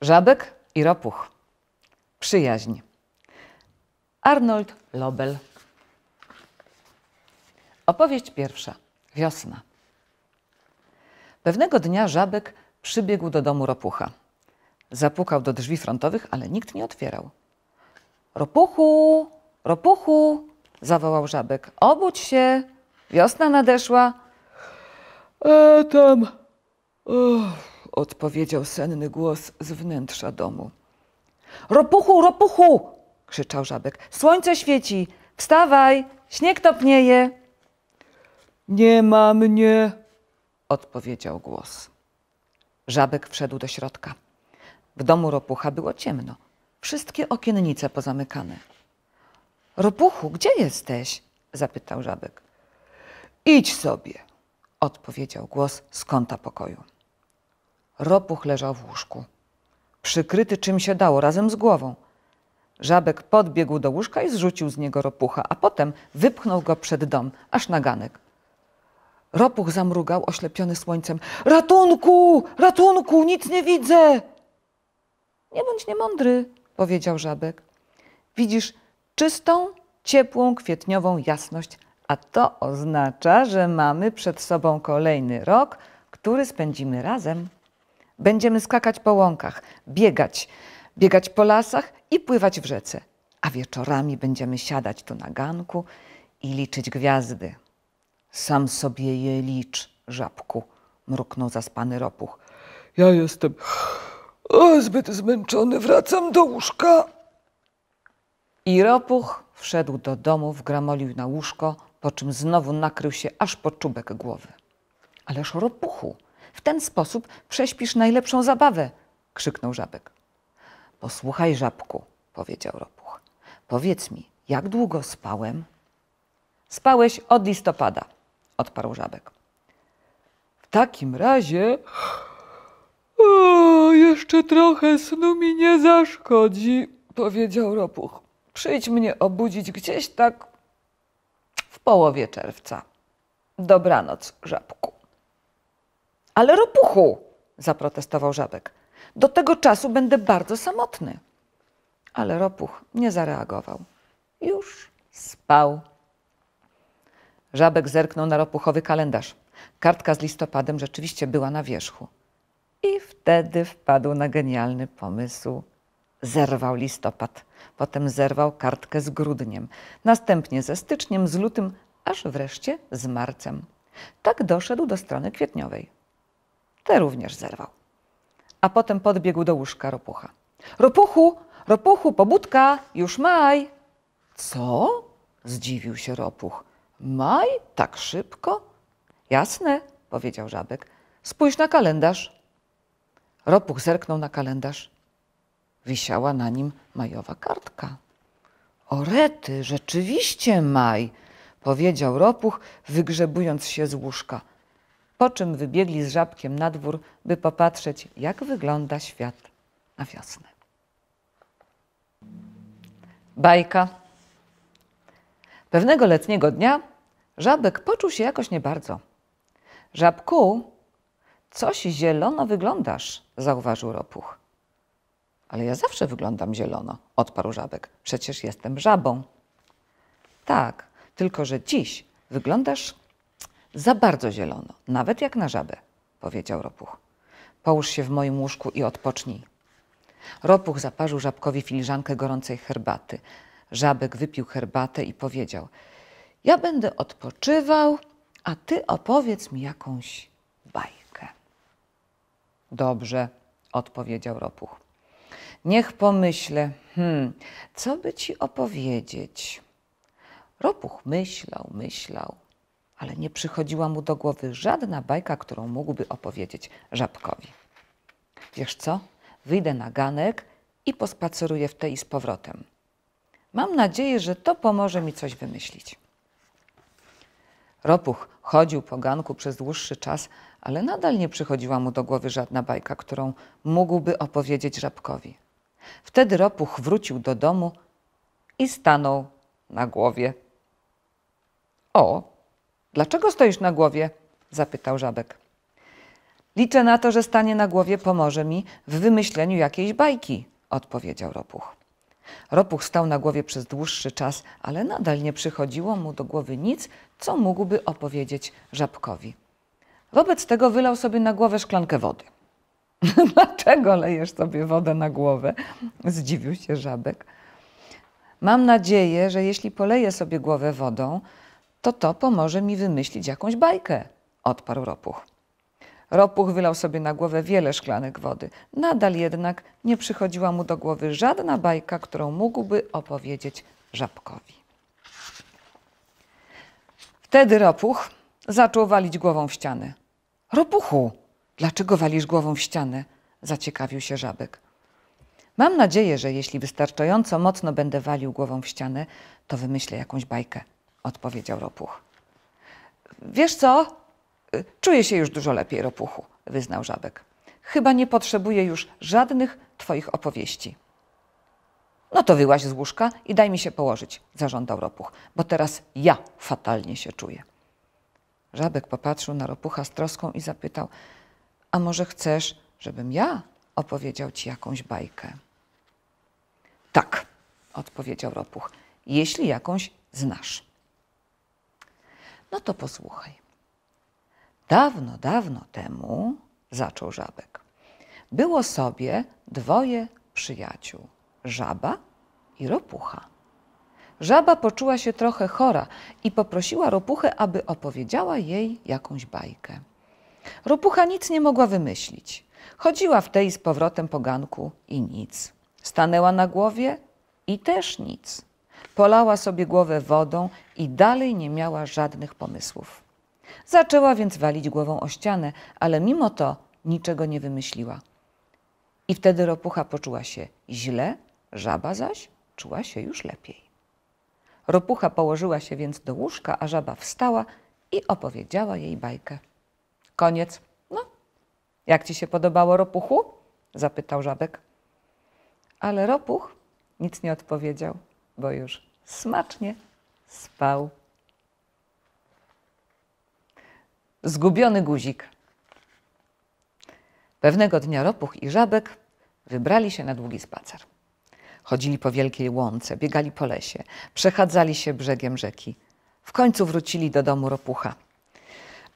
Żabek i ropuch. Przyjaźń. Arnold Lobel. Opowieść pierwsza. Wiosna. Pewnego dnia żabek przybiegł do domu ropucha. Zapukał do drzwi frontowych, ale nikt nie otwierał. Ropuchu, ropuchu, zawołał żabek. Obudź się, wiosna nadeszła. E tam, odpowiedział senny głos z wnętrza domu. Ropuchu, ropuchu! krzyczał żabek. Słońce świeci, wstawaj, śnieg topnieje. Nie ma mnie, odpowiedział głos. Żabek wszedł do środka. W domu ropucha było ciemno. Wszystkie okiennice pozamykane. Ropuchu, gdzie jesteś? zapytał żabek. Idź sobie, odpowiedział głos z kąta pokoju. Ropuch leżał w łóżku, przykryty czym się dało, razem z głową. Żabek podbiegł do łóżka i zrzucił z niego ropucha, a potem wypchnął go przed dom, aż na ganek. Ropuch zamrugał, oślepiony słońcem. Ratunku! Ratunku! Nic nie widzę! Nie bądź niemądry, powiedział żabek. Widzisz czystą, ciepłą, kwietniową jasność, a to oznacza, że mamy przed sobą kolejny rok, który spędzimy razem. Będziemy skakać po łąkach, biegać, biegać po lasach i pływać w rzece. A wieczorami będziemy siadać tu na ganku i liczyć gwiazdy. Sam sobie je licz, żabku, mruknął zaspany ropuch. Ja jestem o, zbyt zmęczony, wracam do łóżka. I ropuch wszedł do domu, wgramolił na łóżko, po czym znowu nakrył się aż po czubek głowy. Ależ ropuchu, w ten sposób prześpisz najlepszą zabawę, krzyknął żabek. Posłuchaj, żabku, powiedział ropuch. Powiedz mi, jak długo spałem? Spałeś od listopada, odparł żabek. W takim razie. O, jeszcze trochę snu mi nie zaszkodzi, powiedział ropuch. Przyjdź mnie obudzić gdzieś tak w połowie czerwca. Dobranoc, żabku. Ale ropuchu, zaprotestował żabek. Do tego czasu będę bardzo samotny. Ale ropuch nie zareagował. Już spał. Żabek zerknął na ropuchowy kalendarz. Kartka z listopadem rzeczywiście była na wierzchu. I wtedy wpadł na genialny pomysł. Zerwał listopad, potem zerwał kartkę z grudniem, następnie ze styczniem, z lutym, aż wreszcie z marcem. Tak doszedł do strony kwietniowej. Te również zerwał. A potem podbiegł do łóżka ropucha. Ropuchu, ropuchu, pobudka, już maj. Co? Zdziwił się ropuch. Maj? Tak szybko? Jasne, powiedział żabek. Spójrz na kalendarz. Ropuch zerknął na kalendarz. Wisiała na nim majowa kartka. O rety, rzeczywiście maj, powiedział ropuch, wygrzebując się z łóżka. Po czym wybiegli z żabkiem na dwór, by popatrzeć, jak wygląda świat na wiosnę. Bajka. Pewnego letniego dnia żabek poczuł się jakoś nie bardzo. Żabku, coś zielono wyglądasz, zauważył ropuch. Ale ja zawsze wyglądam zielono, odparł żabek. Przecież jestem żabą. Tak, tylko że dziś wyglądasz za bardzo zielono, nawet jak na żabę, powiedział ropuch. Połóż się w moim łóżku i odpocznij. Ropuch zaparzył żabkowi filiżankę gorącej herbaty. Żabek wypił herbatę i powiedział: Ja będę odpoczywał, a ty opowiedz mi jakąś bajkę. Dobrze, odpowiedział ropuch. Niech pomyślę, hmm, co by ci opowiedzieć? Ropuch myślał, myślał, ale nie przychodziła mu do głowy żadna bajka, którą mógłby opowiedzieć żabkowi. Wiesz co? Wyjdę na ganek i pospaceruję w tej i z powrotem. Mam nadzieję, że to pomoże mi coś wymyślić. Ropuch chodził po ganku przez dłuższy czas, ale nadal nie przychodziła mu do głowy żadna bajka, którą mógłby opowiedzieć żabkowi. Wtedy ropuch wrócił do domu i stanął na głowie. O, dlaczego stoisz na głowie? zapytał żabek. Liczę na to, że stanie na głowie pomoże mi w wymyśleniu jakiejś bajki, odpowiedział Ropuch. Ropuch stał na głowie przez dłuższy czas, ale nadal nie przychodziło mu do głowy nic, co mógłby opowiedzieć żabkowi. Wobec tego wylał sobie na głowę szklankę wody. Dlaczego lejesz sobie wodę na głowę? Zdziwił się żabek. Mam nadzieję, że jeśli poleję sobie głowę wodą, to to pomoże mi wymyślić jakąś bajkę, odparł Ropuch. Ropuch wylał sobie na głowę wiele szklanek wody. Nadal jednak nie przychodziła mu do głowy żadna bajka, którą mógłby opowiedzieć żabkowi. Wtedy Ropuch zaczął walić głową w ścianę. Ropuchu, dlaczego walisz głową w ścianę? Zaciekawił się żabek. Mam nadzieję, że jeśli wystarczająco mocno będę walił głową w ścianę, to wymyślę jakąś bajkę, odpowiedział Ropuch. Wiesz co? Czuję się już dużo lepiej, Ropuchu, wyznał żabek. Chyba nie potrzebuję już żadnych twoich opowieści. No to wyłaź z łóżka i daj mi się położyć, zażądał Ropuch, bo teraz ja fatalnie się czuję. Żabek popatrzył na Ropucha z troską i zapytał, a może chcesz, żebym ja opowiedział ci jakąś bajkę? Tak, odpowiedział Ropuch, jeśli jakąś znasz. No to posłuchaj. Dawno, dawno temu, zaczął żabek, było sobie dwoje przyjaciół, żaba i ropucha. Żaba poczuła się trochę chora i poprosiła ropuchę, aby opowiedziała jej jakąś bajkę. Ropucha nic nie mogła wymyślić. Chodziła w tej z powrotem po ganku i nic. Stanęła na głowie i też nic. Polała sobie głowę wodą i dalej nie miała żadnych pomysłów. Zaczęła więc walić głową o ścianę, ale mimo to niczego nie wymyśliła. I wtedy ropucha poczuła się źle, żaba zaś czuła się już lepiej. Ropucha położyła się więc do łóżka, a żaba wstała i opowiedziała jej bajkę. Koniec. No, jak ci się podobało, ropuchu? zapytał żabek. Ale ropuch nic nie odpowiedział, bo już smacznie spał. Zgubiony guzik. Pewnego dnia Ropuch i Żabek wybrali się na długi spacer. Chodzili po wielkiej łące, biegali po lesie, przechadzali się brzegiem rzeki. W końcu wrócili do domu Ropucha.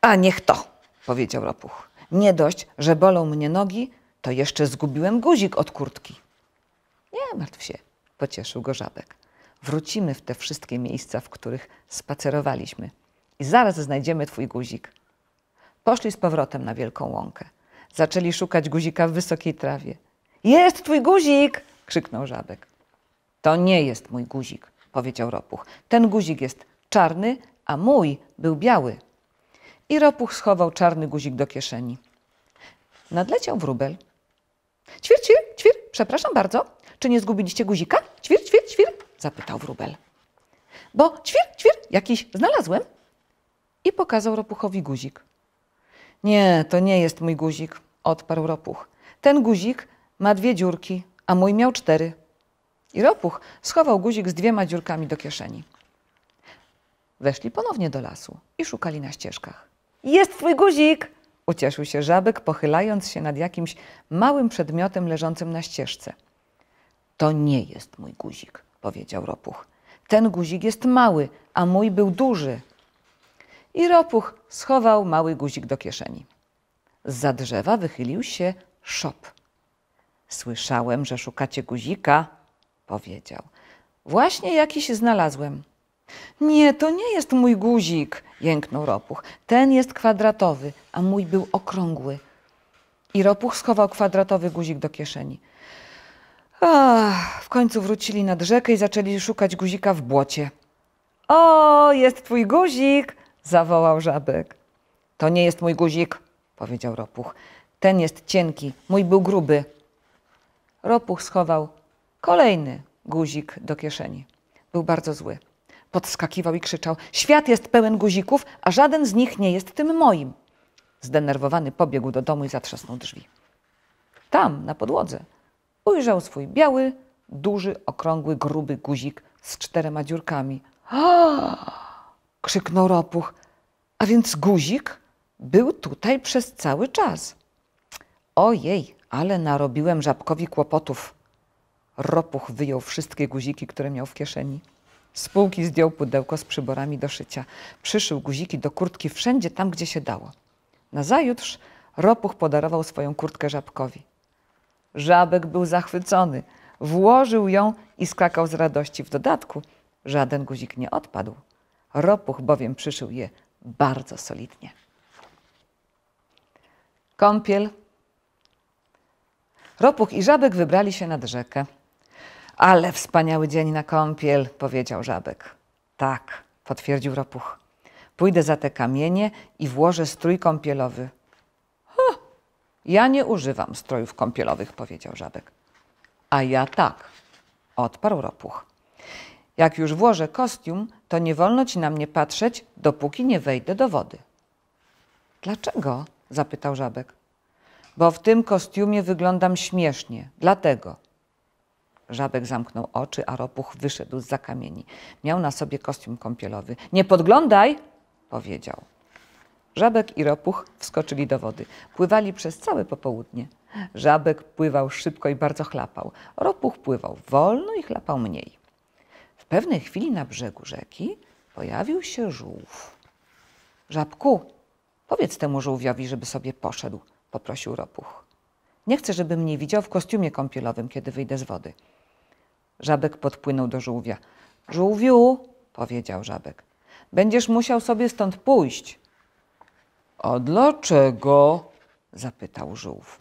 A niech to, powiedział Ropuch. Nie dość, że bolą mnie nogi, to jeszcze zgubiłem guzik od kurtki. Nie martw się, pocieszył go Żabek. Wrócimy w te wszystkie miejsca, w których spacerowaliśmy i zaraz znajdziemy twój guzik. Poszli z powrotem na wielką łąkę. Zaczęli szukać guzika w wysokiej trawie. Jest twój guzik! krzyknął żabek. To nie jest mój guzik, powiedział Ropuch. Ten guzik jest czarny, a mój był biały. I Ropuch schował czarny guzik do kieszeni. Nadleciał wróbel. Ćwir, ćwir, ćwir, przepraszam bardzo. Czy nie zgubiliście guzika? Ćwir, ćwir, ćwir, zapytał wróbel. Bo ćwir, ćwir, jakiś znalazłem. I pokazał Ropuchowi guzik. Nie, to nie jest mój guzik, odparł Ropuch. Ten guzik ma dwie dziurki, a mój miał cztery. I Ropuch schował guzik z dwiema dziurkami do kieszeni. Weszli ponownie do lasu i szukali na ścieżkach. Jest twój guzik! Ucieszył się żabek, pochylając się nad jakimś małym przedmiotem leżącym na ścieżce. To nie jest mój guzik, powiedział Ropuch. Ten guzik jest mały, a mój był duży. I Ropuch schował mały guzik do kieszeni. Za drzewa wychylił się szop. Słyszałem, że szukacie guzika, powiedział. Właśnie jakiś znalazłem. Nie, to nie jest mój guzik, jęknął Ropuch. Ten jest kwadratowy, a mój był okrągły. I Ropuch schował kwadratowy guzik do kieszeni. Ach, w końcu wrócili nad rzekę i zaczęli szukać guzika w błocie. O, jest twój guzik, zawołał żabek. To nie jest mój guzik, powiedział Ropuch. Ten jest cienki, mój był gruby. Ropuch schował kolejny guzik do kieszeni. Był bardzo zły. Podskakiwał i krzyczał: Świat jest pełen guzików, a żaden z nich nie jest tym moim. Zdenerwowany pobiegł do domu i zatrzasnął drzwi. Tam, na podłodze, ujrzał swój biały, duży, okrągły, gruby guzik z czterema dziurkami. krzyknął Ropuch. A więc guzik był tutaj przez cały czas. Ojej, ale narobiłem żabkowi kłopotów. Ropuch wyjął wszystkie guziki, które miał w kieszeni. Z półki zdjął pudełko z przyborami do szycia. Przyszył guziki do kurtki wszędzie tam, gdzie się dało. Nazajutrz Ropuch podarował swoją kurtkę żabkowi. Żabek był zachwycony. Włożył ją i skakał z radości. W dodatku żaden guzik nie odpadł. Ropuch bowiem przyszył je bardzo solidnie. Kąpiel. Ropuch i Żabek wybrali się nad rzekę. Ale wspaniały dzień na kąpiel, powiedział Żabek. Tak, potwierdził Ropuch. Pójdę za te kamienie i włożę strój kąpielowy. Ja nie używam strojów kąpielowych, powiedział Żabek. A ja tak, odparł Ropuch. Jak już włożę kostium, to nie wolno ci na mnie patrzeć, dopóki nie wejdę do wody. Dlaczego? zapytał Żabek. Bo w tym kostiumie wyglądam śmiesznie, dlatego. Żabek zamknął oczy, a ropuch wyszedł z za kamieni. Miał na sobie kostium kąpielowy. Nie podglądaj, powiedział. Żabek i ropuch wskoczyli do wody. Pływali przez całe popołudnie. Żabek pływał szybko i bardzo chlapał. Ropuch pływał wolno i chlapał mniej. W pewnej chwili na brzegu rzeki pojawił się żółw. Żabku, powiedz temu żółwiowi, żeby sobie poszedł, poprosił ropuch. Nie chcę, żeby mnie widział w kostiumie kąpielowym, kiedy wyjdę z wody. Żabek podpłynął do żółwia. Żółwiu, powiedział żabek, będziesz musiał sobie stąd pójść. A dlaczego? zapytał żółw.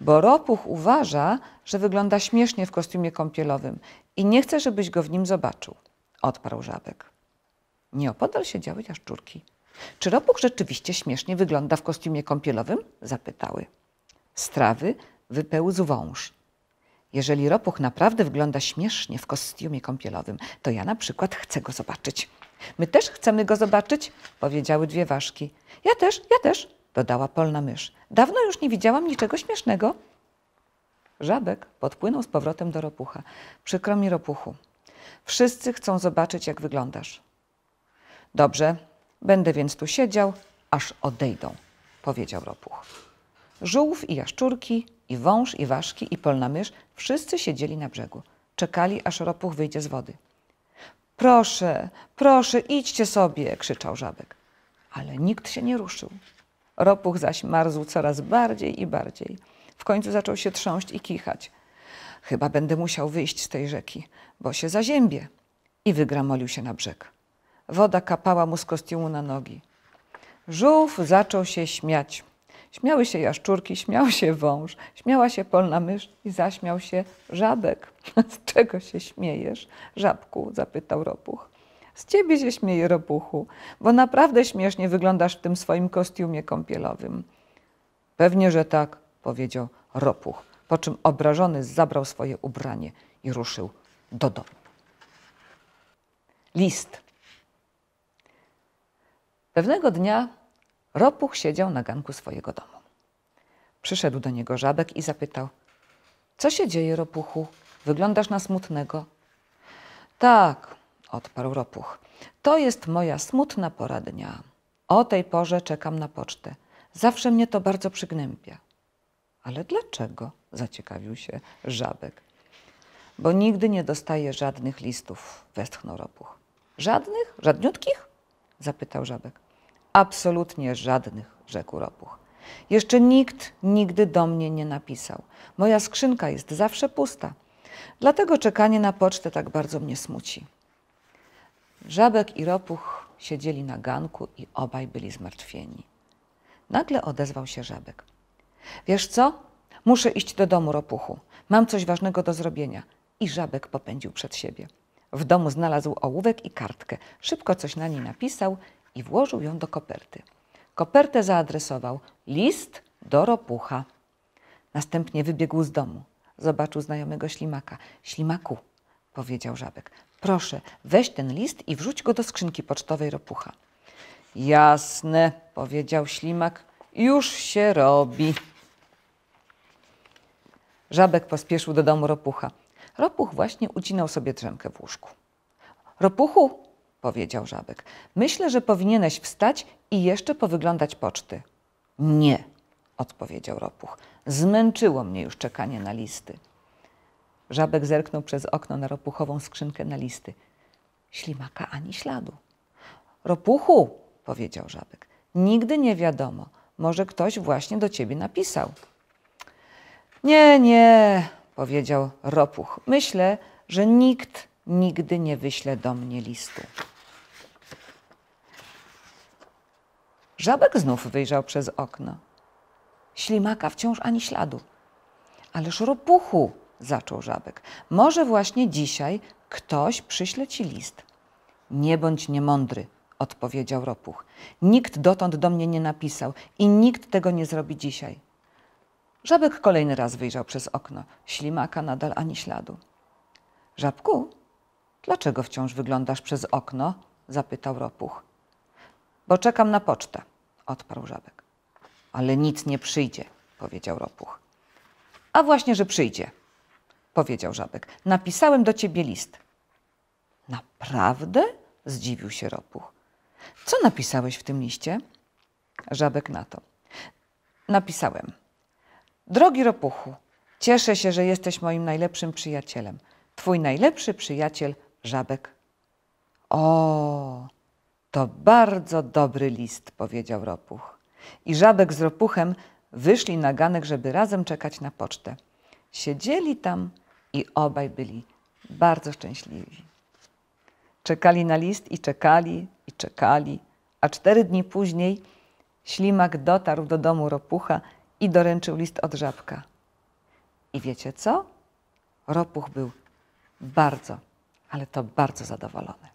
Bo ropuch uważa, że wygląda śmiesznie w kostiumie kąpielowym i nie chce, żebyś go w nim zobaczył, odparł żabek. Nieopodal siedziały jaszczurki. Czy ropuch rzeczywiście śmiesznie wygląda w kostiumie kąpielowym? zapytały. Z trawy wypełzł wąż. Jeżeli ropuch naprawdę wygląda śmiesznie w kostiumie kąpielowym, to ja na przykład chcę go zobaczyć. My też chcemy go zobaczyć, powiedziały dwie ważki. Ja też, ja też, dodała polna mysz. Dawno już nie widziałam niczego śmiesznego. Żabek podpłynął z powrotem do ropucha. Przykro mi, ropuchu. Wszyscy chcą zobaczyć, jak wyglądasz. Dobrze, będę więc tu siedział, aż odejdą, powiedział ropuch. Żółw i jaszczurki, i wąż, i ważki, i polna mysz wszyscy siedzieli na brzegu. Czekali, aż ropuch wyjdzie z wody. Proszę, proszę, idźcie sobie, krzyczał żabek. Ale nikt się nie ruszył. Ropuch zaś marzł coraz bardziej i bardziej. W końcu zaczął się trząść i kichać. Chyba będę musiał wyjść z tej rzeki, bo się zaziębię. I wygramolił się na brzeg. Woda kapała mu z kostiumu na nogi. Żółw zaczął się śmiać. Śmiały się jaszczurki, śmiał się wąż, śmiała się polna mysz i zaśmiał się żabek. Z czego się śmiejesz, żabku? zapytał ropuch. Z ciebie się śmieje, ropuchu, bo naprawdę śmiesznie wyglądasz w tym swoim kostiumie kąpielowym. Pewnie, że tak, powiedział ropuch, po czym obrażony zabrał swoje ubranie i ruszył do domu. List. Pewnego dnia ropuch siedział na ganku swojego domu. Przyszedł do niego żabek i zapytał: Co się dzieje, ropuchu? Wyglądasz na smutnego. Tak, odparł ropuch. To jest moja smutna pora dnia. O tej porze czekam na pocztę. Zawsze mnie to bardzo przygnębia. Ale dlaczego? zaciekawił się żabek. Bo nigdy nie dostaję żadnych listów, westchnął ropuch. Żadnych? Żadniutkich? zapytał żabek. Absolutnie żadnych, rzekł ropuch. Jeszcze nikt nigdy do mnie nie napisał. Moja skrzynka jest zawsze pusta. Dlatego czekanie na pocztę tak bardzo mnie smuci. Żabek i ropuch siedzieli na ganku i obaj byli zmartwieni. Nagle odezwał się żabek. Wiesz co? Muszę iść do domu, ropuchu. Mam coś ważnego do zrobienia. I żabek popędził przed siebie. W domu znalazł ołówek i kartkę. Szybko coś na niej napisał i włożył ją do koperty. Kopertę zaadresował list do ropucha. Następnie wybiegł z domu. Zobaczył znajomego ślimaka. Ślimaku, powiedział żabek, proszę, weź ten list i wrzuć go do skrzynki pocztowej ropucha. Jasne, powiedział ślimak, już się robi. Żabek pospieszył do domu ropucha. Ropuch właśnie ucinał sobie drzemkę w łóżku. Ropuchu, powiedział żabek, myślę, że powinieneś wstać i jeszcze powyglądać poczty. Nie, odpowiedział Ropuch. Zmęczyło mnie już czekanie na listy. Żabek zerknął przez okno na ropuchową skrzynkę na listy. Ślimaka ani śladu. Ropuchu, powiedział Żabek, nigdy nie wiadomo, może ktoś właśnie do ciebie napisał. Nie, nie, powiedział Ropuch. Myślę, że nikt nigdy nie wyśle do mnie listu. Żabek znów wyjrzał przez okno. Ślimaka wciąż ani śladu. Ależ ropuchu, zaczął żabek. Może właśnie dzisiaj ktoś przyśle ci list. Nie bądź niemądry, odpowiedział ropuch. Nikt dotąd do mnie nie napisał i nikt tego nie zrobi dzisiaj. Żabek kolejny raz wyjrzał przez okno. Ślimaka nadal ani śladu. Żabku, dlaczego wciąż wyglądasz przez okno? zapytał ropuch. Bo czekam na pocztę, odparł żabek. Ale nic nie przyjdzie, powiedział ropuch. A właśnie, że przyjdzie, powiedział żabek. Napisałem do ciebie list. Naprawdę? zdziwił się ropuch. Co napisałeś w tym liście? Żabek na to. Napisałem. Drogi ropuchu, cieszę się, że jesteś moim najlepszym przyjacielem. Twój najlepszy przyjaciel Żabek. O, to bardzo dobry list, powiedział ropuch. I Żabek z ropuchem wyszli na ganek, żeby razem czekać na pocztę. Siedzieli tam i obaj byli bardzo szczęśliwi. Czekali na list i czekali i czekali, a cztery dni później ślimak dotarł do domu ropucha i doręczył list od żabka. I wiecie co? Ropuch był bardzo, ale to bardzo zadowolony.